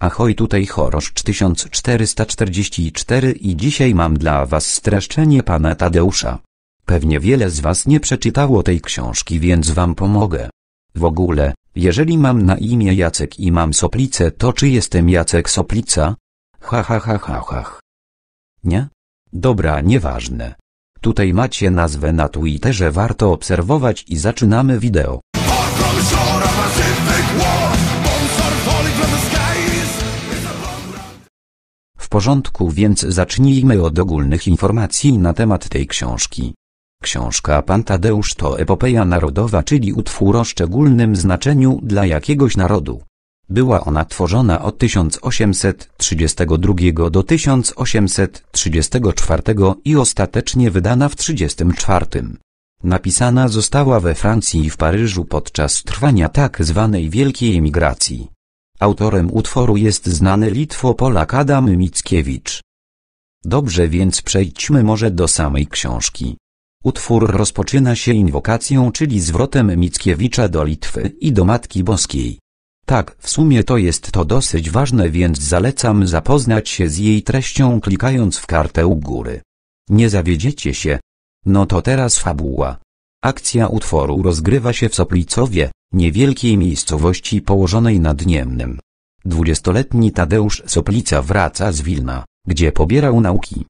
Ahoj tutaj Choroszcz 1444 i dzisiaj mam dla was streszczenie pana Tadeusza. Pewnie wiele z was nie przeczytało tej książki więc wam pomogę. W ogóle, jeżeli mam na imię Jacek i mam Soplicę to czy jestem Jacek Soplica? Ha ha ha ha ha. Nie? Dobra nieważne. Tutaj macie nazwę na Twitterze warto obserwować i zaczynamy wideo. W porządku więc zacznijmy od ogólnych informacji na temat tej książki. Książka Pan Tadeusz to epopeja narodowa czyli utwór o szczególnym znaczeniu dla jakiegoś narodu. Była ona tworzona od 1832 do 1834 i ostatecznie wydana w 1934. Napisana została we Francji i w Paryżu podczas trwania tak zwanej Wielkiej Emigracji. Autorem utworu jest znany Litwo-Polak Adam Mickiewicz. Dobrze więc przejdźmy może do samej książki. Utwór rozpoczyna się inwokacją czyli zwrotem Mickiewicza do Litwy i do Matki Boskiej. Tak, w sumie to jest to dosyć ważne więc zalecam zapoznać się z jej treścią klikając w kartę u góry. Nie zawiedziecie się. No to teraz fabuła. Akcja utworu rozgrywa się w Soplicowie, niewielkiej miejscowości położonej nad Niemnem. Dwudziestoletni Tadeusz Soplica wraca z Wilna, gdzie pobierał nauki.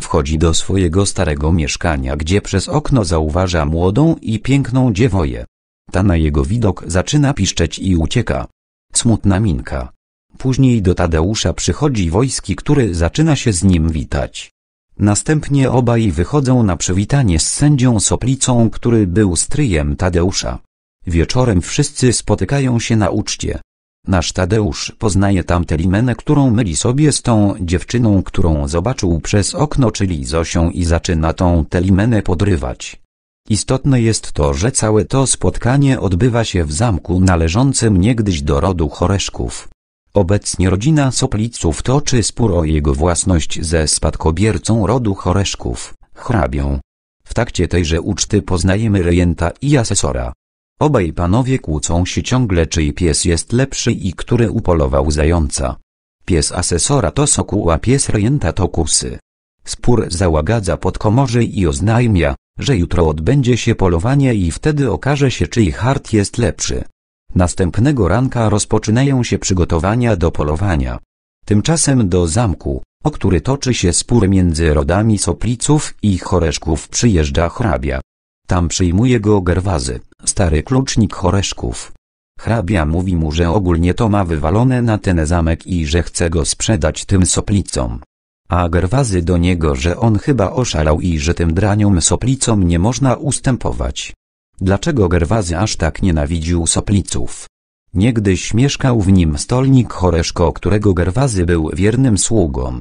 Wchodzi do swojego starego mieszkania gdzie przez okno zauważa młodą i piękną dziewoję. Ta na jego widok zaczyna piszczeć i ucieka. Smutna minka. Później do Tadeusza przychodzi wojski który zaczyna się z nim witać. Następnie obaj wychodzą na przywitanie z sędzią Soplicą który był stryjem Tadeusza. Wieczorem wszyscy spotykają się na uczcie. Nasz Tadeusz poznaje tam Telimenę, którą myli sobie z tą dziewczyną, którą zobaczył przez okno, czyli Zosią i zaczyna tą Telimenę podrywać. Istotne jest to, że całe to spotkanie odbywa się w zamku należącym niegdyś do rodu Choreszków. Obecnie rodzina Sopliców toczy spór o jego własność ze spadkobiercą rodu Choreszków, hrabią. W takcie tejże uczty poznajemy rejenta i asesora. Obaj panowie kłócą się ciągle czyj pies jest lepszy i który upolował zająca. Pies asesora to sokół a pies rejenta to kusy. Spór załagadza podkomorzy i oznajmia, że jutro odbędzie się polowanie i wtedy okaże się czyj hart jest lepszy. Następnego ranka rozpoczynają się przygotowania do polowania. Tymczasem do zamku, o który toczy się spór między rodami Sopliców i Choreszków przyjeżdża hrabia. Tam przyjmuje go Gerwazy, stary klucznik Choreszków. Hrabia mówi mu, że ogólnie to ma wywalone na ten zamek i że chce go sprzedać tym Soplicom. A Gerwazy do niego, że on chyba oszalał i że tym draniom Soplicom nie można ustępować. Dlaczego Gerwazy aż tak nienawidził Sopliców? Niegdyś mieszkał w nim stolnik Choreszko, którego Gerwazy był wiernym sługą.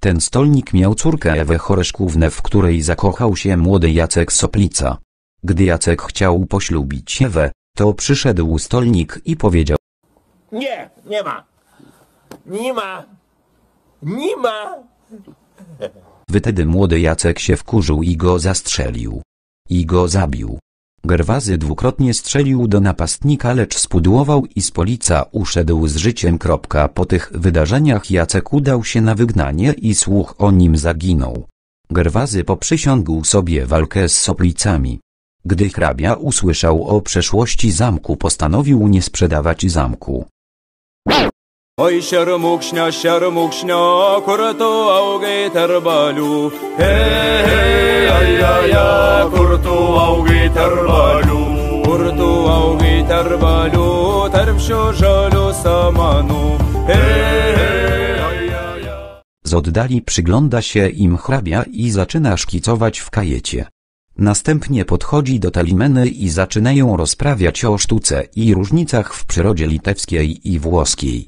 Ten stolnik miał córkę Ewę Choreszkównę, w której zakochał się młody Jacek Soplica. Gdy Jacek chciał poślubić Ewę, to przyszedł stolnik i powiedział Nie, nie ma. Nie ma. Nie ma. Wtedy młody Jacek się wkurzył i go zastrzelił. I go zabił. Gerwazy dwukrotnie strzelił do napastnika lecz spudłował i z polica uszedł z życiem. Kropka. Po tych wydarzeniach Jacek udał się na wygnanie i słuch o nim zaginął. Gerwazy poprzysiągł sobie walkę z Soplicami. Gdy hrabia usłyszał o przeszłości zamku postanowił nie sprzedawać zamku. Ой шармукшня шармукшня курту ауге тарбалу хе хе ай ай ай курту ауге тарбалу курту ауге тарбалу тарбшо жалу саману хе хе ай ай ай Z oddali przygląda się im hrabia i zaczyna szkicować w kajecie. Następnie podchodzi do Talimeny i zaczynają rozprawiać o sztuce i różnicach w przyrodzie litewskiej i włoskiej.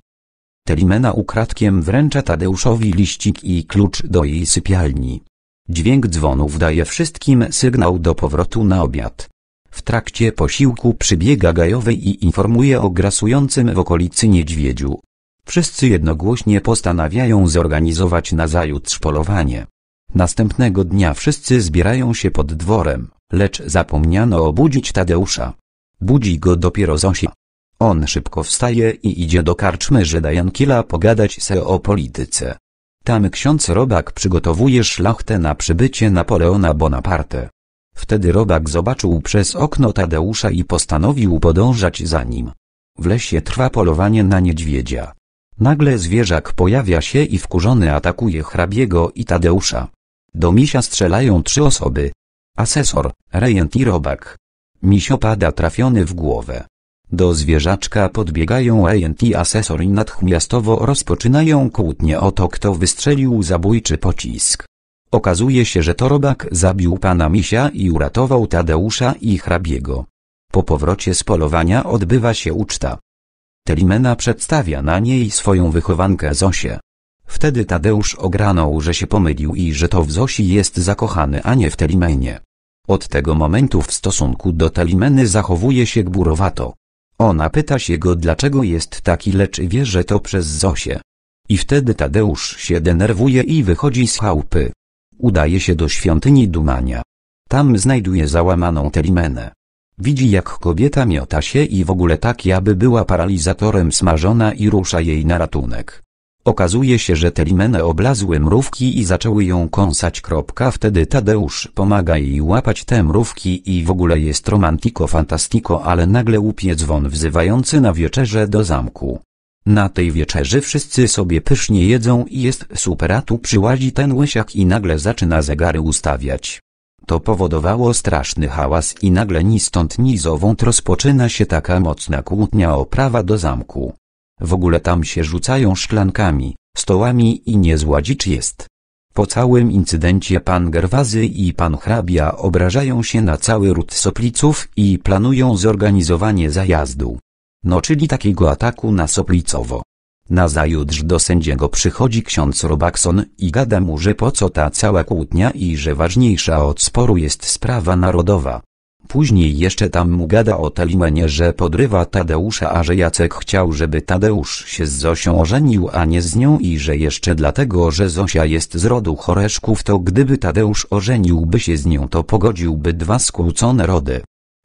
Telimena ukradkiem wręcza Tadeuszowi liścik i klucz do jej sypialni. Dźwięk dzwonów daje wszystkim sygnał do powrotu na obiad. W trakcie posiłku przybiega Gajowy i informuje o grasującym w okolicy niedźwiedziu. Wszyscy jednogłośnie postanawiają zorganizować nazajutrz polowanie. Następnego dnia wszyscy zbierają się pod dworem, lecz zapomniano obudzić Tadeusza. Budzi go dopiero Zosia. On szybko wstaje i idzie do karczmy Żyda Jankila pogadać se o polityce. Tam ksiądz Robak przygotowuje szlachtę na przybycie Napoleona Bonaparte. Wtedy Robak zobaczył przez okno Tadeusza i postanowił podążać za nim. W lesie trwa polowanie na niedźwiedzia. Nagle zwierzak pojawia się i wkurzony atakuje hrabiego i Tadeusza. Do misia strzelają trzy osoby. Asesor, rejent i robak. Misio pada trafiony w głowę. Do zwierzaczka podbiegają rejent i asesor i natychmiastowo rozpoczynają kłótnię o to kto wystrzelił zabójczy pocisk. Okazuje się, że to robak zabił pana misia i uratował Tadeusza i hrabiego. Po powrocie z polowania odbywa się uczta. Telimena przedstawia na niej swoją wychowankę Zosię. Wtedy Tadeusz ogranął, że się pomylił i że to w Zosi jest zakochany, a nie w Telimenie. Od tego momentu w stosunku do Telimeny zachowuje się gburowato. Ona pyta się go dlaczego jest taki lecz wie, że to przez Zosię. I wtedy Tadeusz się denerwuje i wychodzi z chałupy. Udaje się do świątyni Dumania. Tam znajduje załamaną Telimenę. Widzi jak kobieta miota się i w ogóle tak jakby była paralizatorem smażona i rusza jej na ratunek. Okazuje się, że Telimenę oblazły mrówki i zaczęły ją kąsać. Wtedy Tadeusz pomaga jej łapać te mrówki i w ogóle jest romantiko fantastiko, ale nagle łupie dzwon wzywający na wieczerzę do zamku. Na tej wieczerzy wszyscy sobie pysznie jedzą i jest super, a tu przyłazi ten łysiak i nagle zaczyna zegary ustawiać. To powodowało straszny hałas i nagle ni stąd ni zowąd rozpoczyna się taka mocna kłótnia o prawa do zamku. W ogóle tam się rzucają szklankami, stołami i niezła dzicz jest. Po całym incydencie pan Gerwazy i pan hrabia obrażają się na cały ród Sopliców i planują zorganizowanie zajazdu. No czyli takiego ataku na Soplicowo. Nazajutrz do sędziego przychodzi ksiądz Robakson i gada mu, że po co ta cała kłótnia i że ważniejsza od sporu jest sprawa narodowa. Później jeszcze tam mu gada o Telimenie, że podrywa Tadeusza, a że Jacek chciał, żeby Tadeusz się z Zosią ożenił, a nie z nią i że jeszcze dlatego, że Zosia jest z rodu Choreszków, to gdyby Tadeusz ożeniłby się z nią, to pogodziłby dwa skłócone rody.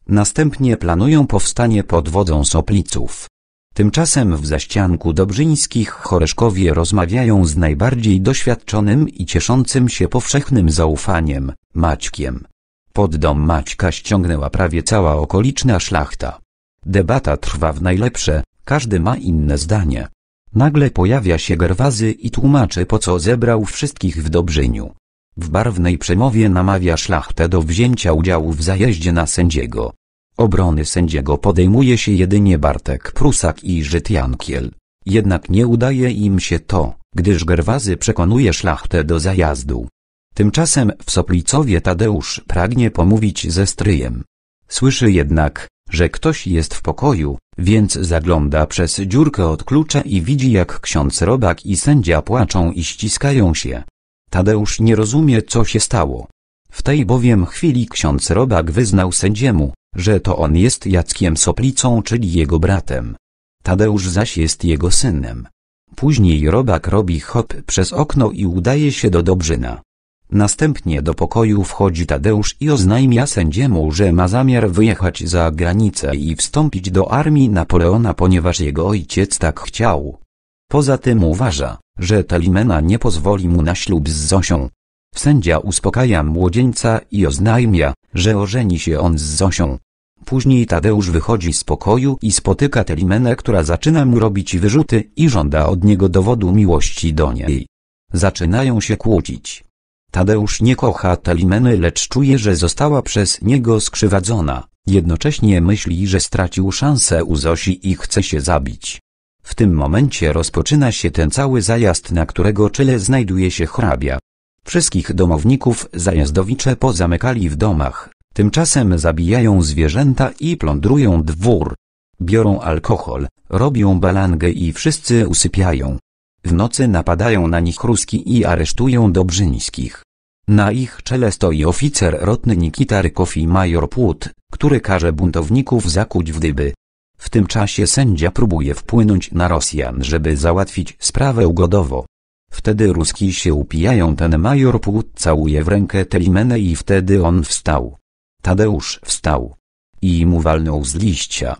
Następnie planują powstanie pod wodzą Sopliców. Tymczasem w zaścianku Dobrzyńskich Choreszkowie rozmawiają z najbardziej doświadczonym i cieszącym się powszechnym zaufaniem, Maćkiem. Pod dom Maćka ściągnęła prawie cała okoliczna szlachta. Debata trwa w najlepsze, każdy ma inne zdanie. Nagle pojawia się Gerwazy i tłumaczy po co zebrał wszystkich w Dobrzyniu. W barwnej przemowie namawia szlachtę do wzięcia udziału w zajeździe na sędziego. Obrony sędziego podejmuje się jedynie Bartek Prusak i Żyd Jankiel. Jednak nie udaje im się to, gdyż Gerwazy przekonuje szlachtę do zajazdu. Tymczasem w Soplicowie Tadeusz pragnie pomówić ze stryjem. Słyszy jednak, że ktoś jest w pokoju, więc zagląda przez dziurkę od klucza i widzi jak ksiądz Robak i sędzia płaczą i ściskają się. Tadeusz nie rozumie co się stało. W tej bowiem chwili ksiądz Robak wyznał sędziemu, że to on jest Jackiem Soplicą, czyli jego bratem. Tadeusz zaś jest jego synem. Później Robak robi hop przez okno i udaje się do Dobrzyna. Następnie do pokoju wchodzi Tadeusz i oznajmia sędziemu, że ma zamiar wyjechać za granicę i wstąpić do armii Napoleona, ponieważ jego ojciec tak chciał. Poza tym uważa, że Telimena nie pozwoli mu na ślub z Zosią. Sędzia uspokaja młodzieńca i oznajmia, że ożeni się on z Zosią. Później Tadeusz wychodzi z pokoju i spotyka Telimenę, która zaczyna mu robić wyrzuty i żąda od niego dowodu miłości do niej. Zaczynają się kłócić. Tadeusz nie kocha Telimeny, lecz czuje, że została przez niego skrzywadzona. Jednocześnie myśli, że stracił szansę u Zosi i chce się zabić. W tym momencie rozpoczyna się ten cały zajazd, na którego czele znajduje się hrabia. Wszystkich domowników zajazdowicze pozamykali w domach, tymczasem zabijają zwierzęta i plądrują dwór. Biorą alkohol, robią balangę i wszyscy usypiają. W nocy napadają na nich Ruski i aresztują Dobrzyńskich. Na ich czele stoi oficer rotny Nikita Rykow i major Płód, który każe buntowników zakuć w dyby. W tym czasie sędzia próbuje wpłynąć na Rosjan, żeby załatwić sprawę ugodowo. Wtedy Ruski się upijają, ten major Płód całuje w rękę Telimenę i wtedy on wstał. Tadeusz wstał. I mu walnął z liścia.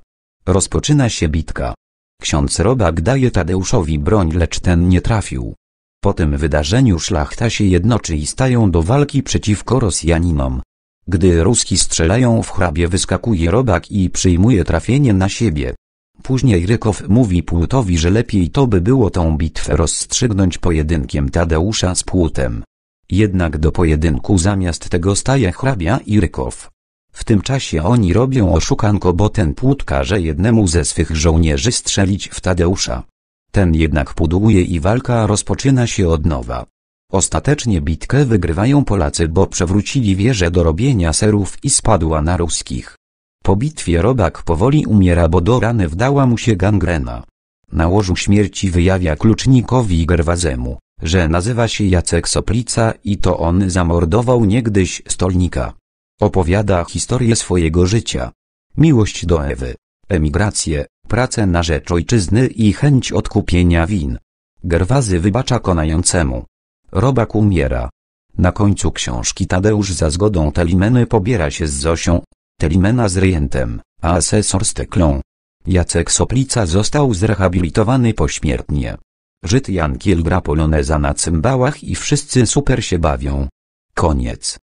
Rozpoczyna się bitka. Ksiądz Robak daje Tadeuszowi broń, lecz ten nie trafił. Po tym wydarzeniu szlachta się jednoczy i stają do walki przeciwko Rosjaninom. Gdy Ruski strzelają w hrabie wyskakuje Robak i przyjmuje trafienie na siebie. Później Rykow mówi Płutowi, że lepiej to by było tą bitwę rozstrzygnąć pojedynkiem Tadeusza z Płutem. Jednak do pojedynku zamiast tego staje hrabia i Rykow. W tym czasie oni robią oszukanko, bo ten Płut każe jednemu ze swych żołnierzy strzelić w Tadeusza. Ten jednak pudłuje i walka rozpoczyna się od nowa. Ostatecznie bitkę wygrywają Polacy, bo przewrócili wieżę do robienia serów i spadła na ruskich. Po bitwie Robak powoli umiera, bo do rany wdała mu się gangrena. Na łożu śmierci wyjawia klucznikowi Gerwazemu, że nazywa się Jacek Soplica i to on zamordował niegdyś stolnika. Opowiada historię swojego życia. Miłość do Ewy, emigrację, pracę na rzecz ojczyzny i chęć odkupienia win. Gerwazy wybacza konającemu. Robak umiera. Na końcu książki Tadeusz za zgodą Telimeny pobiera się z Zosią, Telimena z rejentem, a asesor z Teklą. Jacek Soplica został zrehabilitowany pośmiertnie. Żyd Jankiel gra poloneza na cymbałach i wszyscy super się bawią. Koniec.